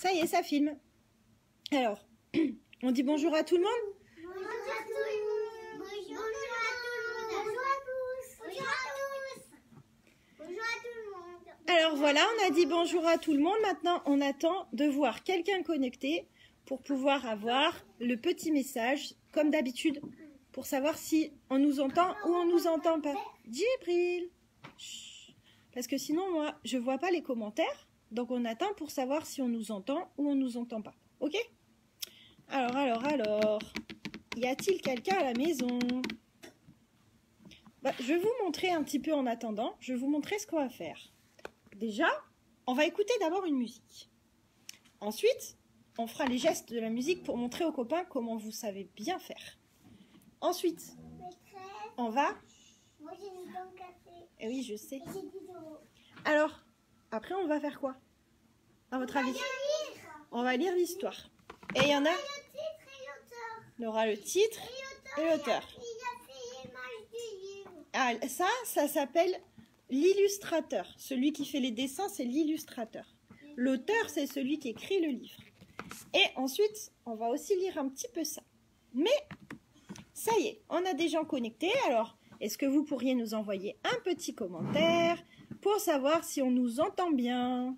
Ça y est, ça filme. Alors, on dit bonjour à tout le monde Bonjour à tout le monde. Bonjour à tout le monde. Bonjour à tous. Bonjour à tous. Bonjour à tout le monde. Alors voilà, on a dit bonjour à tout le monde. Maintenant, on attend de voir quelqu'un connecté pour pouvoir avoir le petit message, comme d'habitude, pour savoir si on nous entend ou on nous entend pas. Djibril. Parce que sinon, moi, je vois pas les commentaires. Donc, on attend pour savoir si on nous entend ou on nous entend pas. Ok? Alors, alors, alors. Y a-t-il quelqu'un à la maison? Bah, Je vais vous montrer un petit peu en attendant. Je vais vous montrer ce qu'on va faire. Déjà, on va écouter d'abord une musique. Ensuite, on fera les gestes de la musique pour montrer aux copains comment vous savez bien faire. Ensuite, on va... moi j'ai dans le café. Eh oui, je sais. Et j'ai 10 euros. Alors, après, on va faire quoi? À votre avis? lire. On va lire l'histoire. Et il y en a... Il y aura le titre et l'auteur. Ah, ça, ça s'appelle l'illustrateur. Celui qui fait les dessins, c'est l'illustrateur. L'auteur, c'est celui qui écrit le livre. Et ensuite, on va aussi lire un petit peu ça. Mais, ça y est, on a des gens connectés. Alors, est-ce que vous pourriez nous envoyer un petit commentaire? Pour savoir si on nous entend bien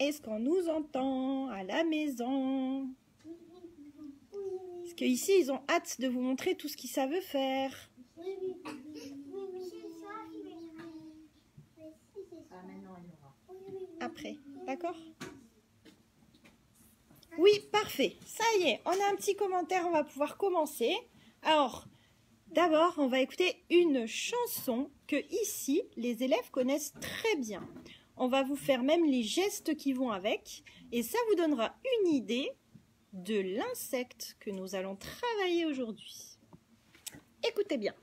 Est-ce qu'on nous entend à la maison? Parce qu'ici, ils ont hâte de vous montrer tout ce qu'ils savent faire. Après, d'accord? Oui, parfait. Ça y est, on a un petit commentaire, on va pouvoir commencer. Alors, d'abord, on va écouter une chanson que ici, les élèves connaissent très bien. On va vous faire même les gestes qui vont avec, et ça vous donnera une idée de l'insecte que nous allons travailler aujourd'hui. Écoutez bien.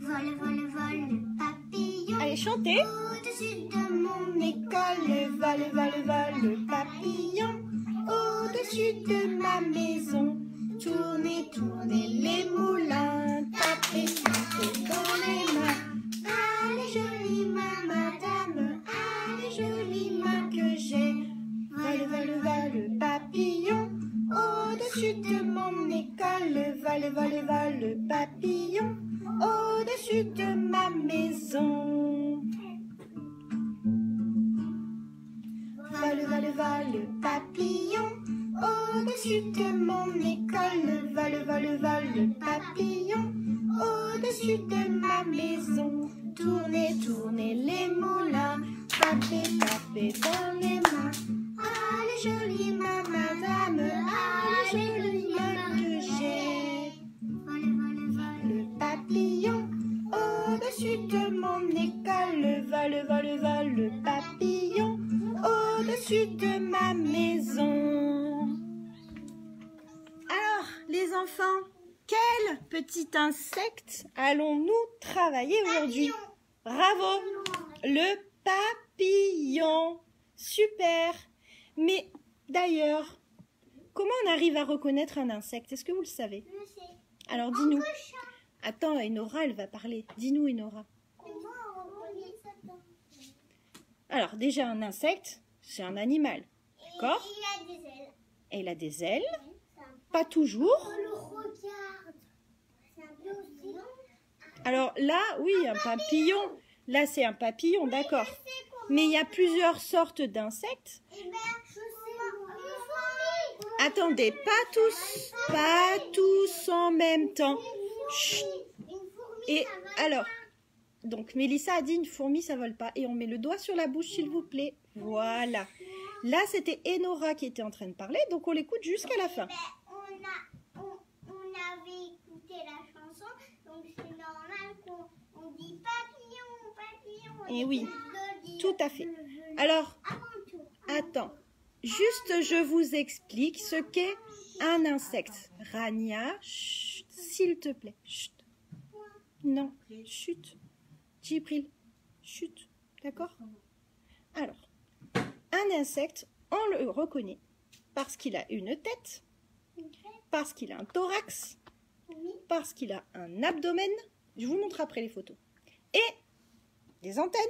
Vole, vole, vole, papillon. Allez, chantez Au-dessus de mon École, vole, vole, vole, papillon, au-dessus de ma maison. Tournez, tournez les moulins, tapez, tapez dans les mains. Allez, jolie main, madame, allez, jolie main que j'ai. Vole, vole, vole, papillon, au-dessus de mon école. Vole, vole, vole, papillon, au-dessus de ma maison. Vole, vole, vole, papillon, au-dessus de mon école. Vole, vole, vole, papillon, au-dessus de ma maison. Tournez, tournez les moulins, tapez, tapez dans les mains. Allez, jolie main, madame, petit insecte allons-nous travailler aujourd'hui? Bravo Le papillon Super Mais d'ailleurs, comment on arrive à reconnaître un insecte? Est-ce que vous le savez? Je sais. Alors dis-nous. Attends, Enora, elle va parler. Dis-nous, Enora. Alors, déjà, un insecte, c'est un animal. D'accord? Il a des ailes. Et il a des ailes. Pas toujours. On le. C'est un peu aussi. Alors là, oui, un papillon. Là, c'est un papillon, d'accord. Mais il y a plusieurs sortes d'insectes. Attendez, pas tous, pas tous en même temps. Chut. Et alors, donc Mélissa a dit une fourmi, ça vole pas. Et on met le doigt sur la bouche, s'il vous plaît. Voilà. Là, c'était Enora qui était en train de parler, donc on l'écoute jusqu'à la fin. Ben, on, a, on, on avait écouté la chanson, donc c'est normal qu'on on dit papillon, papillon. Eh oui, tout à fait. Alors, attends. Juste, je vous explique ce qu'est un insecte. Rania, s'il te plaît. Chut. Non, chut. Djibril, chut. D'accord? Alors, un insecte, on le reconnaît parce qu'il a une tête, parce qu'il a un thorax parce qu'il a un abdomen. Je vous montre après les photos. Et des antennes.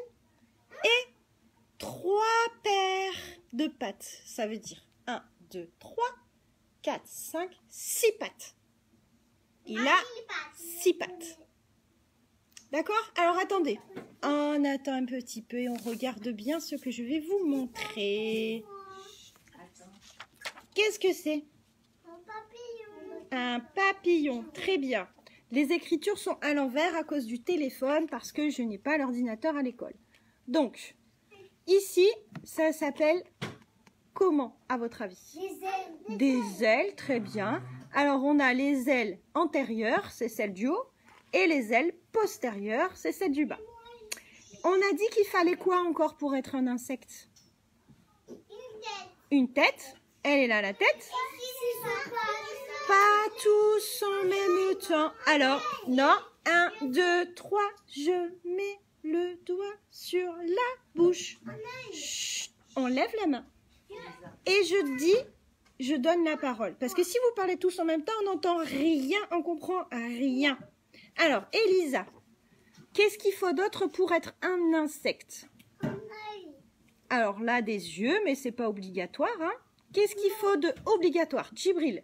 Et trois paires de pattes. Ça veut dire 1, 2, 3, 4, 5, 6 pattes. Il a six pattes. D'accord? Alors attendez. On attend un petit peu et on regarde bien ce que je vais vous montrer. Qu'est-ce que c'est? Un papillon. Un papillon. Très bien. Les écritures sont à l'envers à cause du téléphone parce que je n'ai pas l'ordinateur à l'école. Donc, ici, ça s'appelle comment à votre avis? Les ailes. Des ailes, très bien. Alors, on a les ailes antérieures, c'est celle du haut, et les ailes postérieures, c'est celle du bas. On a dit qu'il fallait quoi encore pour être un insecte? Une tête. Une tête. Elle est là, la tête. Pas tous en même temps. Alors, non. Un, deux, trois. Je mets le doigt sur la bouche. On lève la main. Et je dis, je donne la parole. Parce que si vous parlez tous en même temps, on n'entend rien, on comprend rien. Alors, Elisa, qu'est-ce qu'il faut d'autre pour être un insecte? Alors là, des yeux, mais c'est pas obligatoire. Hein. Qu'est-ce qu'il faut de obligatoire? Djibril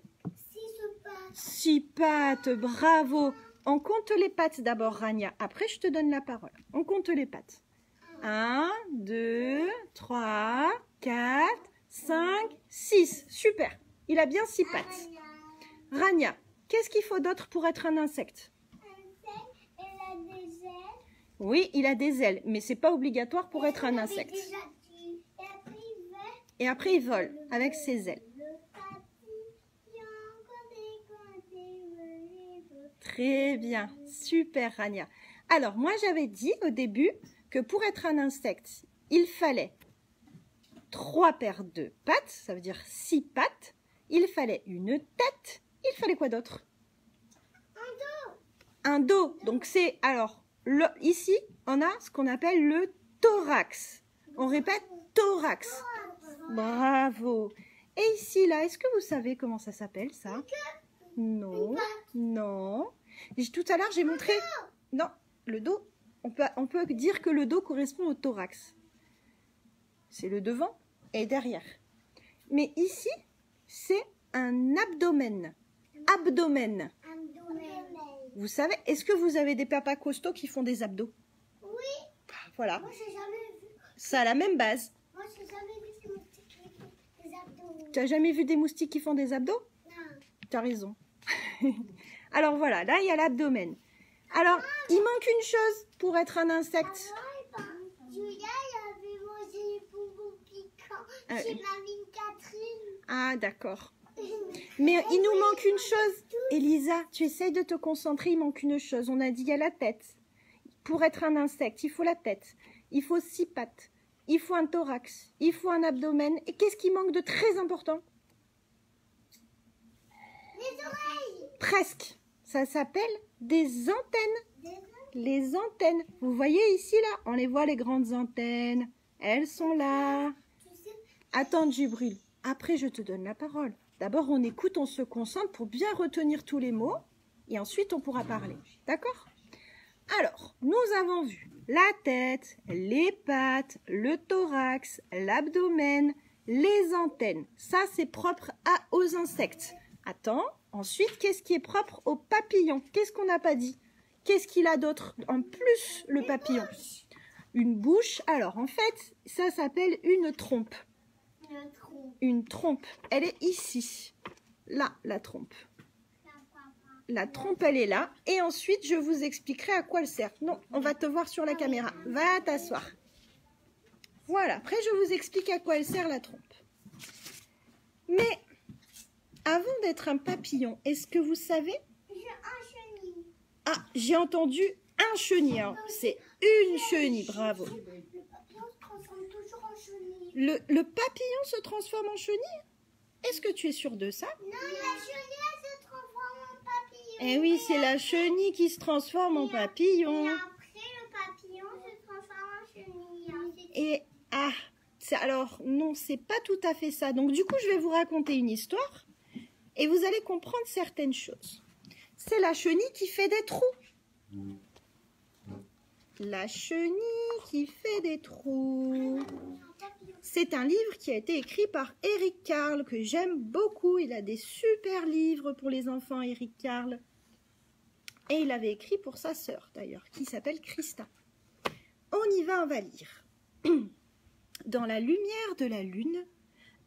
Six pattes. Bravo. On compte les pattes d'abord, Rania. Après, je te donne la parole. On compte les pattes. Un, deux, trois, quatre, cinq, six. Super. Il a bien six pattes. Rania, qu'est-ce qu'il faut d'autre pour être un insecte? Oui, il a des ailes, mais c'est pas obligatoire pour être un insecte. Et après, il vole avec ses ailes. Le papillon, côté, côté, venez, venez. Très bien, super Rania. Alors moi j'avais dit au début que pour être un insecte, il fallait trois paires de pattes, ça veut dire six pattes. Il fallait une tête. Il fallait quoi d'autre? Un dos. Un dos. Donc c'est alors le, ici on a ce qu'on appelle le thorax. On répète thorax. Bravo. Et ici là, est-ce que vous savez comment ça s'appelle ça? Non, non. Tout à l'heure j'ai montré. Non, le dos. On peut, on peut dire que le dos correspond au thorax. C'est le devant et derrière. Mais ici, c'est un abdomen. Abdomen. Abdomen. Vous savez, est-ce que vous avez des papas costauds qui font des abdos? Oui. Voilà, Moi, j'ai jamais vu. ça a la même base. Moi, j'ai jamais vu ce moustique qui fait des abdos. Tu as jamais vu des moustiques qui font des abdos? Non. Tu as raison. Alors voilà, là il y a l'abdomen. Alors, il manque une chose pour être un insecte. Ah, mamie Catherine. Ah, d'accord. Mais il nous manque une chose. Elisa, tu essayes de te concentrer, il manque une chose. On a dit il y a la tête. Pour être un insecte, il faut la tête. Il faut six pattes. Il faut un thorax. Il faut un abdomen. Et qu'est-ce qui manque de très important? Les oreilles. Presque. Ça s'appelle des antennes. Des oreilles. Les antennes. Vous voyez ici, là? On les voit, les grandes antennes. Elles sont là. Attends, Djibril. Après, je te donne la parole. D'abord, on écoute, on se concentre pour bien retenir tous les mots. Et ensuite, on pourra parler. D'accord? Alors, nous avons vu la tête, les pattes, le thorax, l'abdomen, les antennes. Ça, c'est propre à, aux insectes. Attends. Ensuite, qu'est-ce qui est propre aux papillons Qu'est-ce qu'on n'a pas dit? Qu'est-ce qu'il a d'autre en plus, le papillon? Une bouche? Alors, en fait, ça s'appelle une trompe une trompe. Elle est ici. Là, la trompe. La trompe, elle est là. Et ensuite, je vous expliquerai à quoi elle sert. Non, on va te voir sur la caméra. Va t'asseoir. Voilà. Après, je vous explique à quoi elle sert la trompe. Mais, avant d'être un papillon, est-ce que vous savez? J'ai un chenille. Ah, j'ai entendu un chenille. C'est une chenille. Bravo. Le papillon se transforme toujours en chenille. Le, le papillon se transforme en chenille Est-ce que tu es sûr de ça? Non, la chenille, elle se transforme en papillon. Eh oui, c'est la chenille qui se transforme en papillon. Et après, le papillon se transforme en chenille. Et ah, alors non, c'est pas tout à fait ça. Donc du coup, je vais vous raconter une histoire et vous allez comprendre certaines choses. c'est la chenille qui fait des trous. La chenille qui fait des trous. C'est un livre qui a été écrit par Eric Carle, que j'aime beaucoup. Il a des super livres pour les enfants, Eric Carle. Et il avait écrit pour sa sœur, d'ailleurs, qui s'appelle Christa. On y va, on va lire. Dans la lumière de la lune,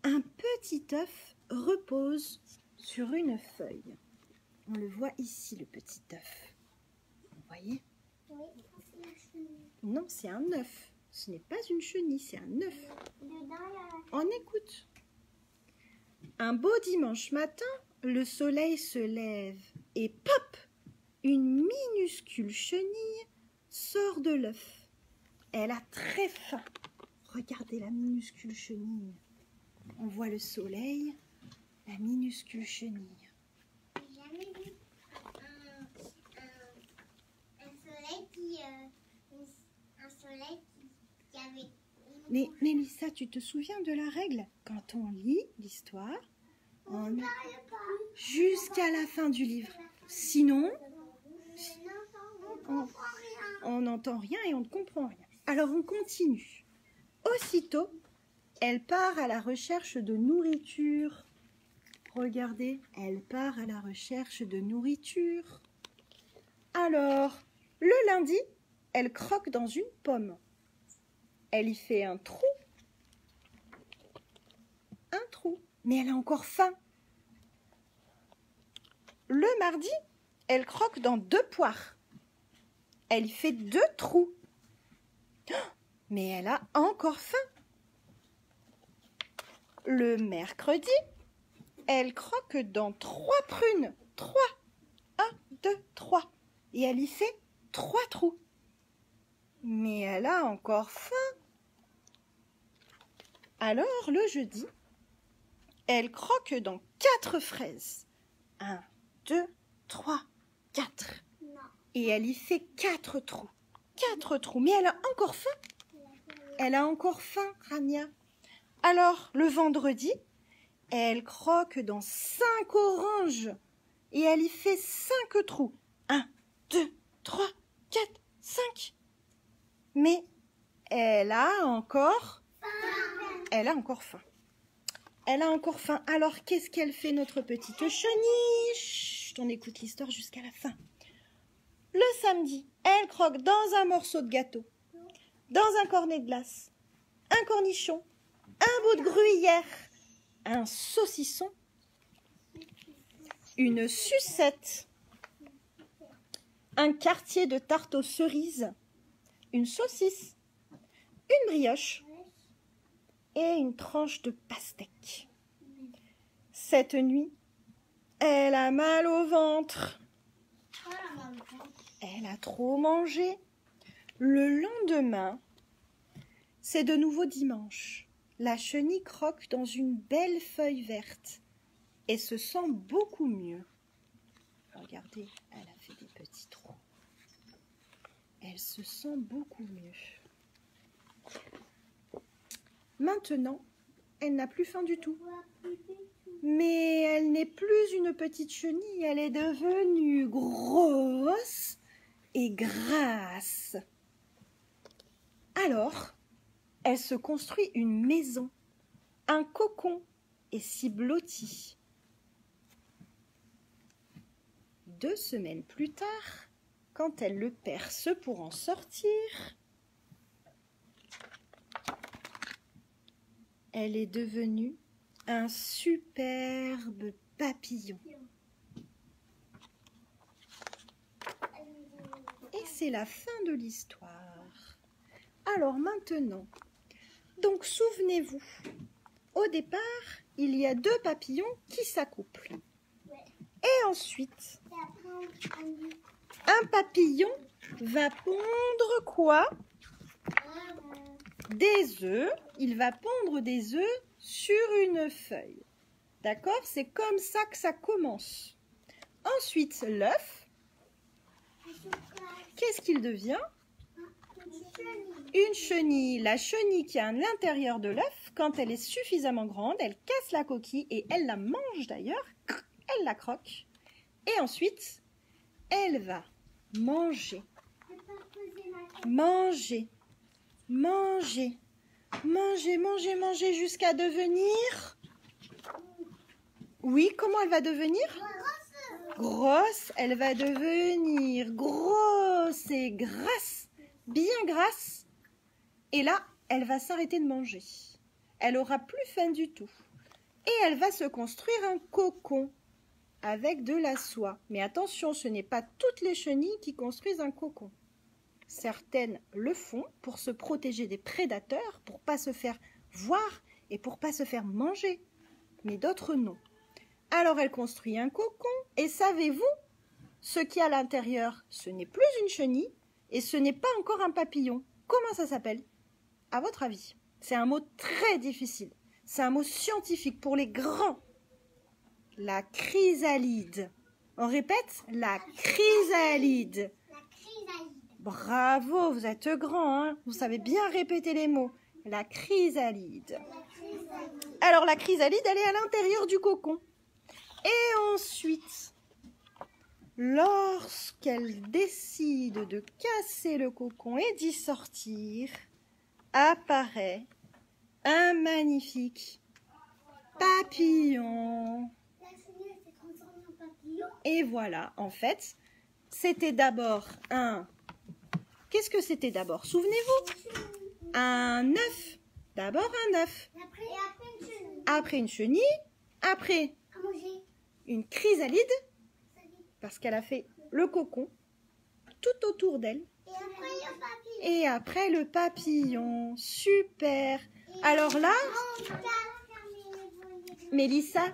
un petit œuf repose sur une feuille. On le voit ici, le petit œuf. Vous voyez? Oui, c'est la chenille. Non, c'est un œuf. Ce n'est pas une chenille, c'est un œuf. On écoute. Un beau dimanche matin, le soleil se lève et pop Une minuscule chenille sort de l'œuf. Elle a très faim. Regardez la minuscule chenille. On voit le soleil, la minuscule chenille. J'ai jamais vu un, un, un soleil qui. euh, une- un soleil qui, qui avait. une- Mais Mélissa, tu te souviens de la règle? Quand on lit l'histoire, On on ne parle pas. jusqu'à la fin du livre. Sinon, on n'entend rien et on ne comprend rien. Alors on continue. Aussitôt, elle part à la recherche de nourriture. Regardez, elle part à la recherche de nourriture. Alors, le lundi, elle croque dans une pomme. Elle y fait un trou. Un trou. Mais elle a encore faim. Le mardi, elle croque dans deux poires. Elle y fait deux trous. Oh, Mais elle a encore faim. Le mercredi, elle croque dans trois prunes. Trois. Un, deux, trois. Et elle y fait trois trous. Mais elle a encore faim. Alors, le jeudi, elle croque dans quatre fraises. Un, deux, trois, quatre. Et elle y fait quatre trous. Quatre trous. Mais elle a encore faim. Elle a encore faim, Rania. Alors, le vendredi, elle croque dans cinq oranges. Et elle y fait cinq trous. Un, deux, trois, quatre, cinq. Mais elle a encore... Elle a encore faim. Elle a encore faim. Alors, qu'est-ce qu'elle fait, notre petite chenille? On écoute l'histoire jusqu'à la fin. Le samedi, elle croque dans un morceau de gâteau, dans un cornet de glace, un cornichon, un bout de gruyère, un saucisson, une sucette, un quartier de tarte aux cerises, une saucisse, une brioche et une tranche de pastèque. Cette nuit, elle a mal au ventre. Elle a trop mangé. Le lendemain, c'est de nouveau dimanche. La chenille croque dans une belle feuille verte et se sent beaucoup mieux. Regardez, elle a fait des petits trous. Elle se sent beaucoup mieux. Maintenant, elle n'a plus faim du tout. Mais elle n'est plus une petite chenille, elle est devenue grosse et grasse. Alors, elle se construit une maison, un cocon, et s'y blottit. Deux semaines plus tard, quand elle le perce pour en sortir, elle est devenue un superbe papillon. Et c'est la fin de l'histoire. Alors maintenant, donc souvenez-vous, au départ, il y a deux papillons qui s'accouplent. Et ensuite, un papillon va pondre quoi? Des œufs. Il va pondre des œufs sur une feuille. D'accord? C'est comme ça que ça commence. Ensuite, l'œuf, qu'est-ce qu'il devient? Une chenille. La chenille qui est à l'intérieur de l'œuf, quand elle est suffisamment grande, elle casse la coquille et elle la mange d'ailleurs. Elle la croque. Et ensuite, elle va manger, manger, manger, manger, manger, manger jusqu'à devenir... Oui, comment elle va devenir? Grosse, elle va devenir grosse et grasse, bien grasse. Et là, elle va s'arrêter de manger. Elle aura plus faim du tout. Et elle va se construire un cocon avec de la soie. Mais attention, ce n'est pas toutes les chenilles qui construisent un cocon. Certaines le font pour se protéger des prédateurs, pour pas se faire voir et pour pas se faire manger. Mais d'autres non. Alors elle construit un cocon et savez-vous ce qu'il y a à l'intérieur Ce n'est plus une chenille et ce n'est pas encore un papillon. Comment ça s'appelle? À votre avis C'est un mot très difficile. C'est un mot scientifique pour les grands. La chrysalide. On répète La chrysalide. La chrysalide. Bravo, vous êtes grand, hein vous savez bien répéter les mots. La chrysalide. La chrysalide. Alors la chrysalide, elle est à l'intérieur du cocon. Et ensuite, lorsqu'elle décide de casser le cocon et d'y sortir, apparaît un magnifique papillon. Et voilà, en fait, c'était d'abord un... Qu'est-ce que c'était d'abord? Souvenez-vous? Un œuf. D'abord un œuf. Après, après une chenille. Après une chenille. Après À manger. une chrysalide, Salide. Parce qu'elle a fait le cocon tout autour d'elle. Et après, le papillon. Super. Alors là. Mélissa,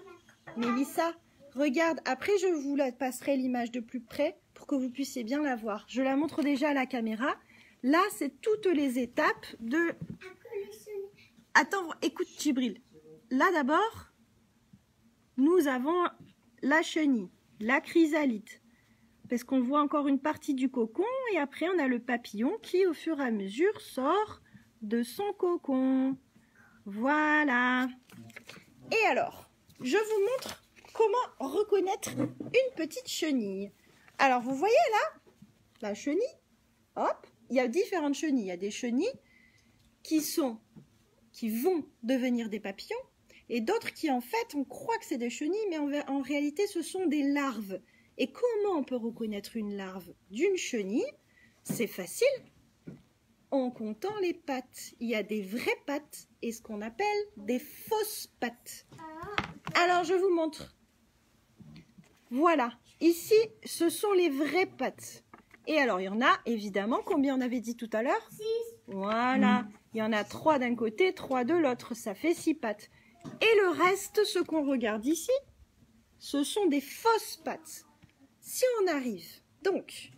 Mélissa, regarde, après je vous la passerai l'image de plus près pour que vous puissiez bien la voir. Je la montre déjà à la caméra. Là, c'est toutes les étapes de... Attends, écoute Djibril. Là d'abord, nous avons la chenille, la chrysalide. Parce qu'on voit encore une partie du cocon et après on a le papillon qui au fur et à mesure sort de son cocon. Voilà. Et alors, je vous montre comment reconnaître une petite chenille. Alors vous voyez là, la chenille, hop, il y a différentes chenilles. Il y a des chenilles qui sont, qui vont devenir des papillons et d'autres qui en fait, on croit que c'est des chenilles, mais en, réalité ce sont des larves. Et comment on peut reconnaître une larve d'une chenille? C'est facile. En comptant les pattes. Il y a des vraies pattes et ce qu'on appelle des fausses pattes. Alors je vous montre. Voilà. Ici, ce sont les vraies pattes. Et alors, il y en a, évidemment, combien on avait dit tout à l'heure? Six. Voilà. Il y en a trois d'un côté, trois de l'autre. Ça fait six pattes. Et le reste, ce qu'on regarde ici, ce sont des fausses pattes. Si on arrive, donc,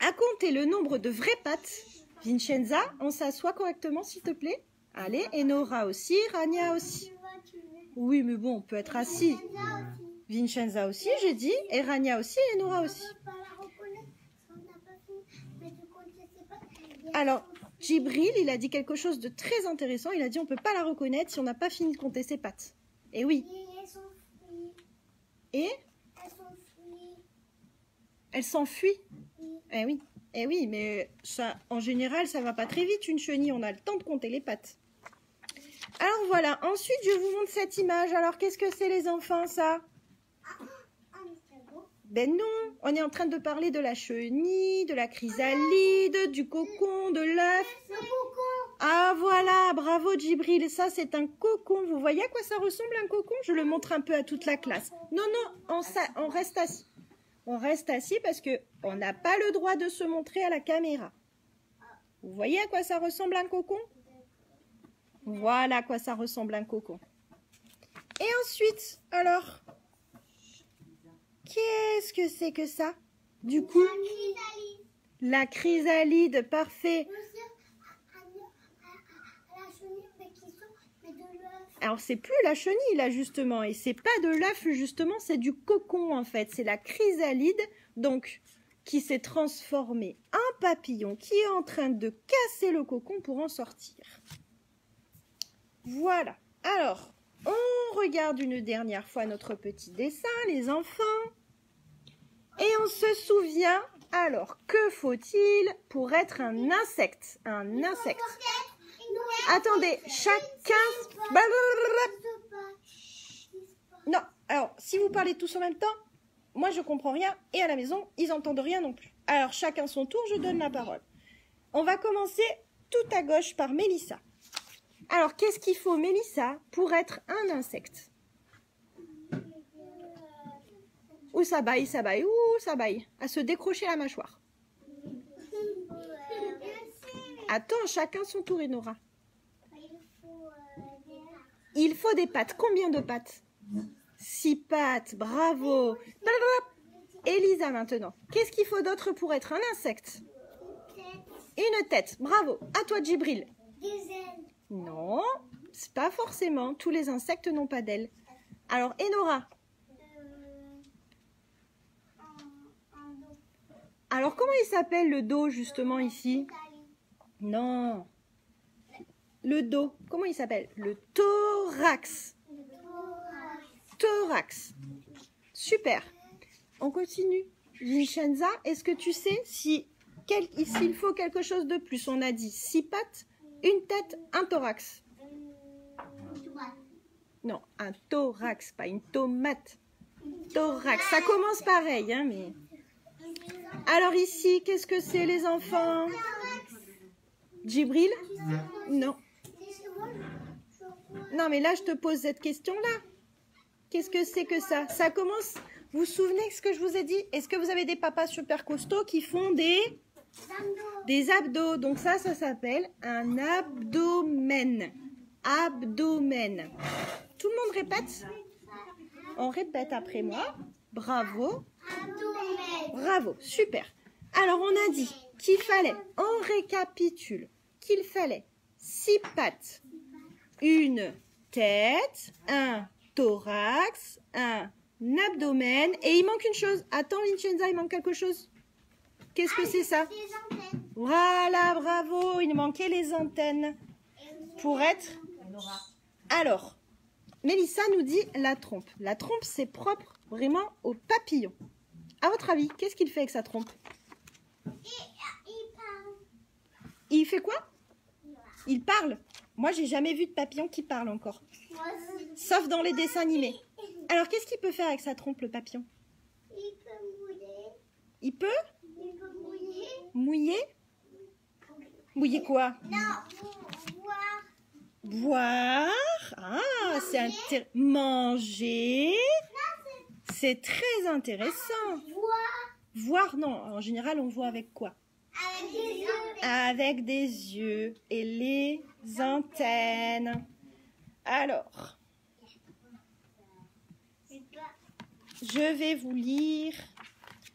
à compter le nombre de vraies pattes, Vincenza, on s'assoit correctement, s'il te plaît Allez, et Nora aussi, Rania aussi. Oui, mais bon, on peut être assis. Vincenza aussi, j'ai dit, et Rania aussi, et Nora aussi. Alors, Djibril, il a dit quelque chose de très intéressant. Il a dit on peut pas la reconnaître si on n'a pas fini de compter ses pattes. Et oui. Et elle s'enfuit. Oui. Eh oui. Eh oui, mais ça, en général, ça va pas très vite une chenille. On a le temps de compter les pattes. Alors voilà. Ensuite, je vous montre cette image. Alors, qu'est-ce que c'est les enfants, ça Ah, mais c'est beau. Ben non. On est en train de parler de la chenille, de la chrysalide, du cocon, de l'œuf. Ah voilà, bravo Djibril, ça c'est un cocon. Vous voyez à quoi ça ressemble un cocon? Je le montre un peu à toute la classe. Non, non, on reste assis. On reste assis parce que on n'a pas le droit de se montrer à la caméra. Vous voyez à quoi ça ressemble un cocon? Voilà à quoi ça ressemble un cocon. Et ensuite, alors, qu'est-ce que c'est que ça? Du coup, La chrysalide. la chrysalide, parfait. Alors c'est plus la chenille là justement et c'est pas de l'œuf justement, c'est du cocon en fait, c'est la chrysalide donc qui s'est transformée en papillon qui est en train de casser le cocon pour en sortir. Voilà. Alors, on regarde une dernière fois notre petit dessin les enfants. Et on se souvient, alors, que faut-il pour être un insecte? Un insecte. Attendez, chacun... Non, alors, si vous parlez tous en même temps, moi je comprends rien et à la maison, ils entendent rien non plus. Alors, chacun son tour, je donne la parole. On va commencer tout à gauche par Mélissa. Alors, qu'est-ce qu'il faut, Mélissa, pour être un insecte? Ouh, ça baille, ça baille, ouh, ça baille. À se décrocher la mâchoire. Attends, chacun son tour, Inora. Il faut des pattes. Combien de pattes Six pattes, bravo. Elisa maintenant. Qu'est-ce qu'il faut d'autre pour être un insecte Une tête, bravo. À toi, Djibril. Non, c'est pas forcément. Tous les insectes n'ont pas d'ailes. Alors, Enora. Alors, comment il s'appelle le dos justement ici? Non. Le dos, comment il s'appelle? Le thorax. Thorax. Super. On continue. Vincenza, est-ce que tu sais si s'il faut quelque chose de plus? On a dit six pattes, une tête, un thorax. Non, un thorax, pas une tomate. Thorax. Ça commence pareil, hein, mais. Alors ici, qu'est-ce que c'est les enfants? Djibril? Non. Non, mais là, je te pose cette question-là. Qu'est-ce que c'est que ça? Ça commence... Vous vous souvenez de ce que je vous ai dit? Est-ce que vous avez des papas super costauds qui font des... Des abdos? Donc ça, ça s'appelle un abdomen. Abdomen. Tout le monde répète? On répète après moi. Bravo. Bravo, super. Alors on a dit qu'il fallait, on récapitule, qu'il fallait six pattes, une tête, un thorax, un abdomen, et il manque une chose. Attends Vincenza, il manque quelque chose. Qu'est-ce que c'est ça Voilà, bravo, il manquait les antennes. Pour être... Alors, Mélissa nous dit la trompe. La trompe, c'est propre vraiment au papillon. À votre avis, qu'est-ce qu'il fait avec sa trompe Il fait quoi Il parle. Moi, j'ai jamais vu de papillon qui parle encore. Sauf dans les dessins animés. Alors, qu'est-ce qu'il peut faire avec sa trompe, le papillon Il peut mouiller. Il peut Il peut mouiller. mouiller Mouiller quoi Non, voir. Boire. Ah, c'est intéressant. Manger. C'est très intéressant. Voir. Voir, non. En général, on voit avec quoi? Avec des yeux. Avec des yeux et les antennes. Alors, je vais vous lire.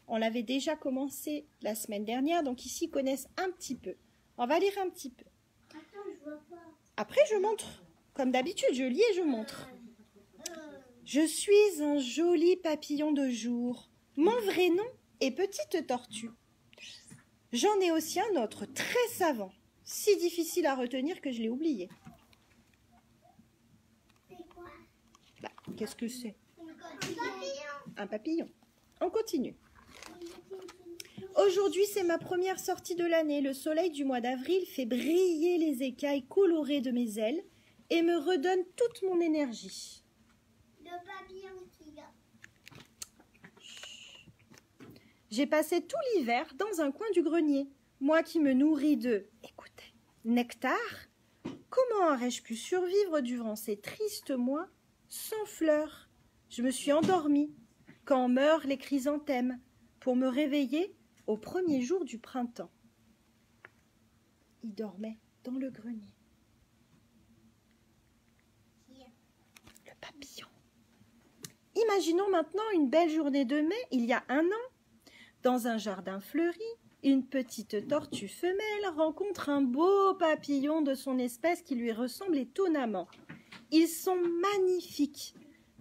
On l'avait déjà commencé la semaine dernière, donc ici ils connaissent un petit peu. On va lire un petit peu. Attends, je vois pas. Après, je montre. Comme d'habitude, je lis et je montre. Je suis un joli papillon de jour. Mon vrai nom est Petite Tortue. J'en ai aussi un autre très savant, si difficile à retenir que je l'ai oublié. C'est quoi? Bah, qu'est-ce que c'est? Un papillon. Un papillon. On continue. Aujourd'hui, c'est ma première sortie de l'année. Le soleil du mois d'avril fait briller les écailles colorées de mes ailes et me redonne toute mon énergie. Le papillon tigre. J'ai passé tout l'hiver dans un coin du grenier, moi qui me nourris de, écoutez, nectar. Comment aurais-je pu survivre durant ces tristes mois sans fleurs? Je me suis endormie quand meurent les chrysanthèmes pour me réveiller au premier jour du printemps. Il dormait dans le grenier. Le papillon. Imaginons maintenant une belle journée de mai, il y a un an. Dans un jardin fleuri, une petite tortue femelle rencontre un beau papillon de son espèce qui lui ressemble étonnamment. Ils sont magnifiques.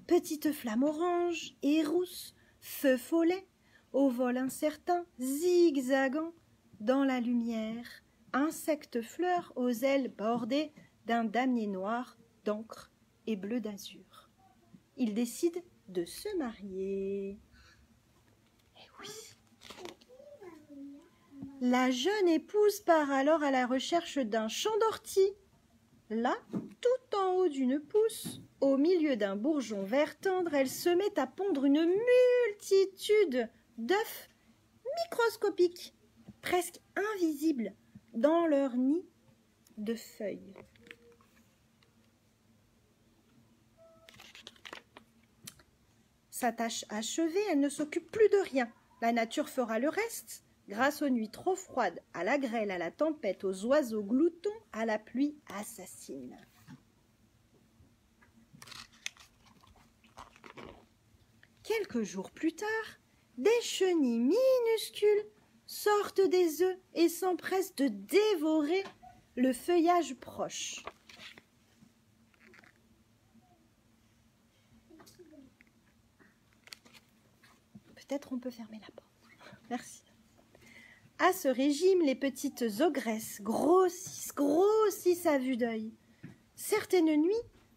Petite flamme orange et rousse, feu follet, au vol incertain, zigzagant dans la lumière, insecte fleur aux ailes bordées d'un damier noir d'encre et bleu d'azur. Ils décident de se marier. Eh oui. La jeune épouse part alors à la recherche d'un champ d'ortie. Là, tout en haut d'une pousse, au milieu d'un bourgeon vert tendre, elle se met à pondre une multitude d'œufs microscopiques, presque invisibles, dans leur nid de feuilles. Sa tâche achevée, elle ne s'occupe plus de rien. La nature fera le reste, grâce aux nuits trop froides, à la grêle, à la tempête, aux oiseaux gloutons, à la pluie assassine. Quelques jours plus tard, des chenilles minuscules sortent des œufs et s'empressent de dévorer le feuillage proche. Peut-être on peut fermer la porte. Merci. À ce régime, les petites ogresses grossissent, grossissent à vue d'œil. Certaines nuits,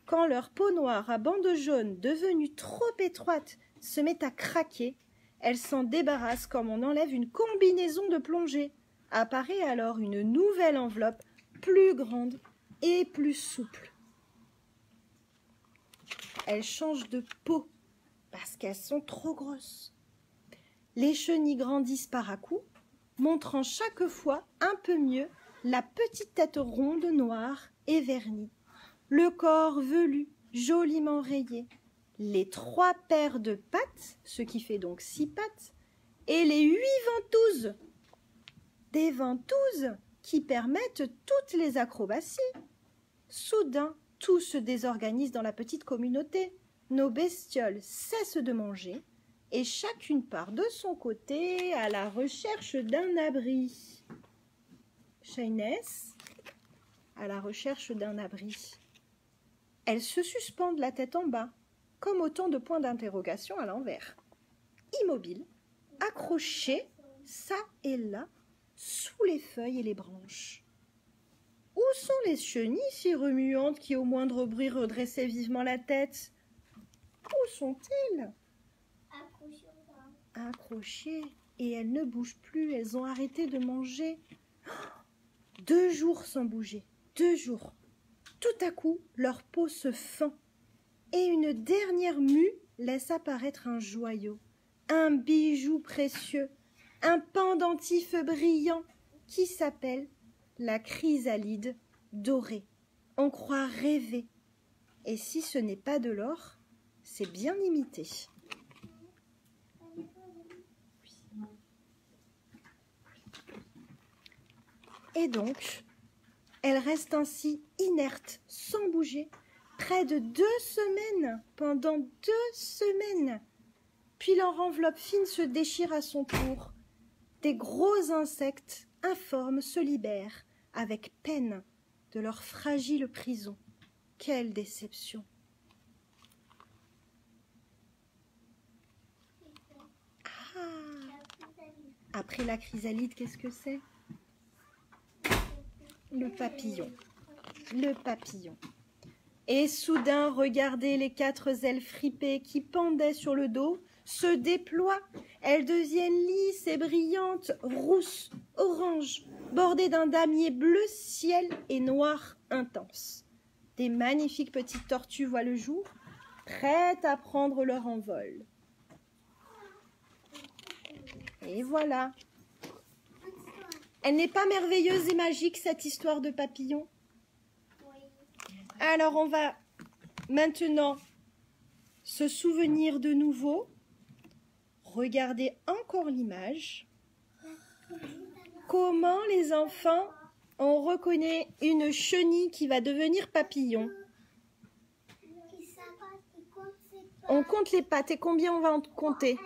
quand leur peau noire à bandes jaunes, devenue trop étroite, se met à craquer, elles s'en débarrassent comme on enlève une combinaison de plongée. Apparaît alors une nouvelle enveloppe, plus grande et plus souple. Elles changent de peau parce qu'elles sont trop grosses. Les chenilles grandissent par à coups, montrant chaque fois un peu mieux la petite tête ronde noire et vernie, le corps velu, joliment rayé, les trois paires de pattes, ce qui fait donc six pattes, et les huit ventouses. Des ventouses qui permettent toutes les acrobaties. Soudain, tout se désorganise dans la petite communauté. Nos bestioles cessent de manger et chacune part de son côté à la recherche d'un abri. Shayness, à la recherche d'un abri. Elles se suspendent la tête en bas, comme autant de points d'interrogation à l'envers. Immobiles, accrochées, ça et là, sous les feuilles et les branches. Où sont les chenilles si remuantes qui au moindre bruit redressaient vivement la tête? Où sont-elles? Accrochées, et elles ne bougent plus, elles ont arrêté de manger. Deux jours sans bouger, deux jours. Tout à coup, leur peau se fend, et une dernière mue laisse apparaître un joyau, un bijou précieux, un pendentif brillant qui s'appelle la chrysalide dorée. On croit rêver. Et si ce n'est pas de l'or, c'est bien imité. Et donc, elle reste ainsi inerte, sans bouger, près de deux semaines, pendant deux semaines. Puis leur enveloppe fine se déchire à son tour. Des gros insectes informes se libèrent avec peine de leur fragile prison. Quelle déception. Ah Après la chrysalide, qu'est-ce que c'est? Le papillon. Le papillon. Et soudain, regardez les quatre ailes fripées qui pendaient sur le dos se déploient. Elles deviennent lisses et brillantes, rousses, oranges, bordées d'un damier bleu ciel et noir intense. Des magnifiques petites tortues voient le jour, prêtes à prendre leur envol. Et voilà. Elle n'est pas merveilleuse et magique, cette histoire de papillon? Alors on va maintenant se souvenir de nouveau. Regardez encore l'image. Comment les enfants, on reconnaît une chenille qui va devenir papillon? On compte les pattes et combien on va en compter?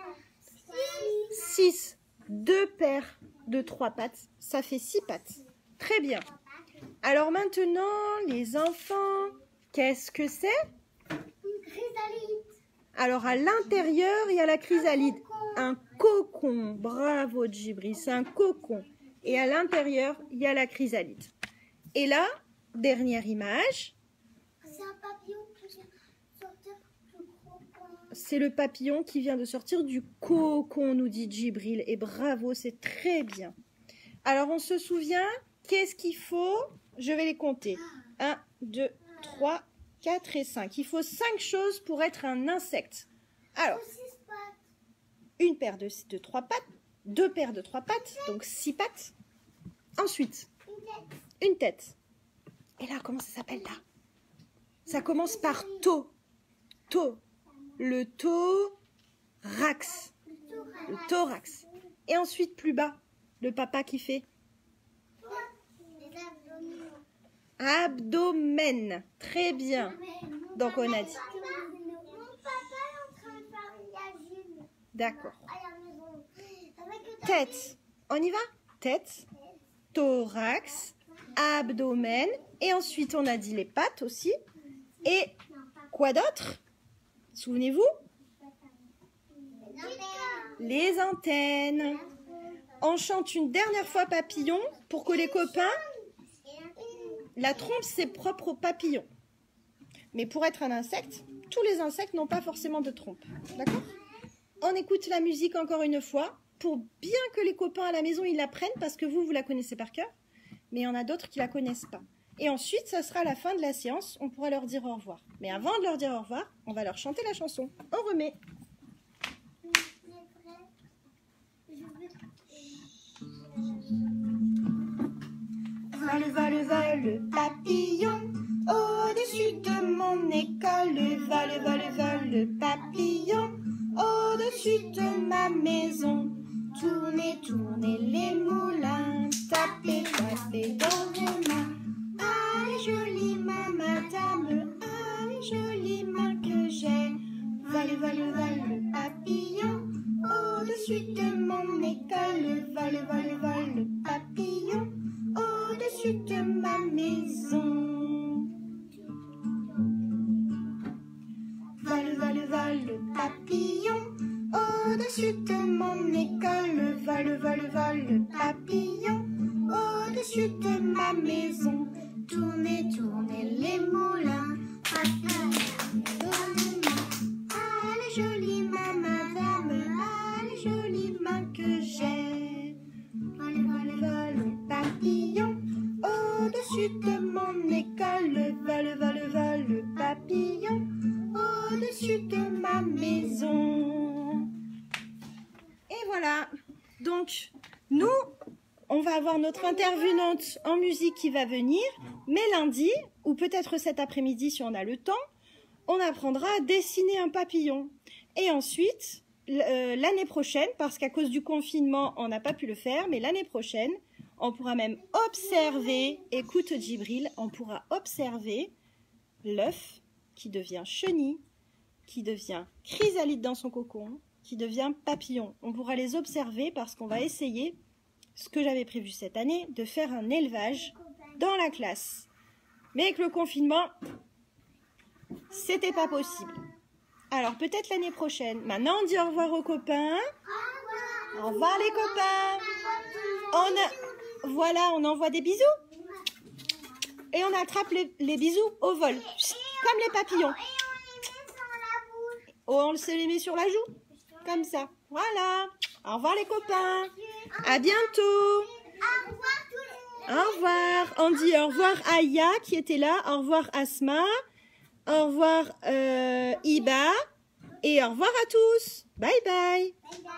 Six. Deux paires de trois pattes, ça fait six pattes. Très bien. Alors maintenant, les enfants, qu'est-ce que c'est? Alors à l'intérieur, il y a la chrysalide. Un cocon. Bravo Djibri, c'est un cocon. Et à l'intérieur, il y a la chrysalide. Et là, dernière image. C'est un papillon qui vient sortir du cocon. C'est le papillon qui vient de sortir du cocon, nous dit Djibril. Et bravo, c'est très bien. Alors, on se souvient, qu'est-ce qu'il faut? Je vais les compter. 1, 2, 3, 4 et 5. Il faut 5 choses pour être un insecte. Alors, une paire de, de 3 pattes, deux paires de 3 pattes, donc 6 pattes. Ensuite, Une tête. une tête. Et là, comment ça s'appelle là? Ça commence par to. To. Le thorax. Le thorax. Et ensuite, plus bas, le papa qui fait abdomen. Très bien. Donc, on a dit. D'accord. Tête. On y va? Tête, thorax, abdomen. Et ensuite, on a dit les pattes aussi. Et quoi d'autre? Souvenez-vous Les antennes. On chante une dernière fois papillon pour que les copains, la trompe, c'est propre aux papillons. Mais pour être un insecte, tous les insectes n'ont pas forcément de trompe. D'accord? On écoute la musique encore une fois pour bien que les copains à la maison ils l'apprennent parce que vous, vous la connaissez par cœur. Mais il y en a d'autres qui la connaissent pas. Et ensuite, ça sera la fin de la séance. On pourra leur dire au revoir. Mais avant de leur dire au revoir, on va leur chanter la chanson. On remet. Vole, vole, vole, papillon, au-dessus de mon école. Vole, vole, vole, papillon, au-dessus de ma maison. Tournez, tournez les moulins, tapez, tapez dans vos mains. Allez, jolie main, intervenante en musique qui va venir. Mais lundi, ou peut-être cet après-midi si on a le temps, on apprendra à dessiner un papillon. Et ensuite, euh, l'année prochaine, parce qu'à cause du confinement, on n'a pas pu le faire, mais l'année prochaine, on pourra même observer, écoute Djibril, on pourra observer l'œuf qui devient chenille, qui devient chrysalide dans son cocon, qui devient papillon. On pourra les observer parce qu'on va essayer, ce que j'avais prévu cette année, de faire un élevage dans la classe. Mais avec le confinement, c'était pas possible. Alors peut-être l'année prochaine. Maintenant, on dit au revoir aux copains. Au revoir les copains. On. Voilà, on envoie des bisous. Et on attrape les, les bisous au vol, comme les papillons. Oh, on se les met sur la joue, comme ça. Voilà. Au revoir les copains. À bientôt. Au revoir tous les Au revoir. On dit au revoir à Ya qui était là. Au revoir Asma. Au revoir euh, Iba. Et au revoir à tous. Bye. Bye bye.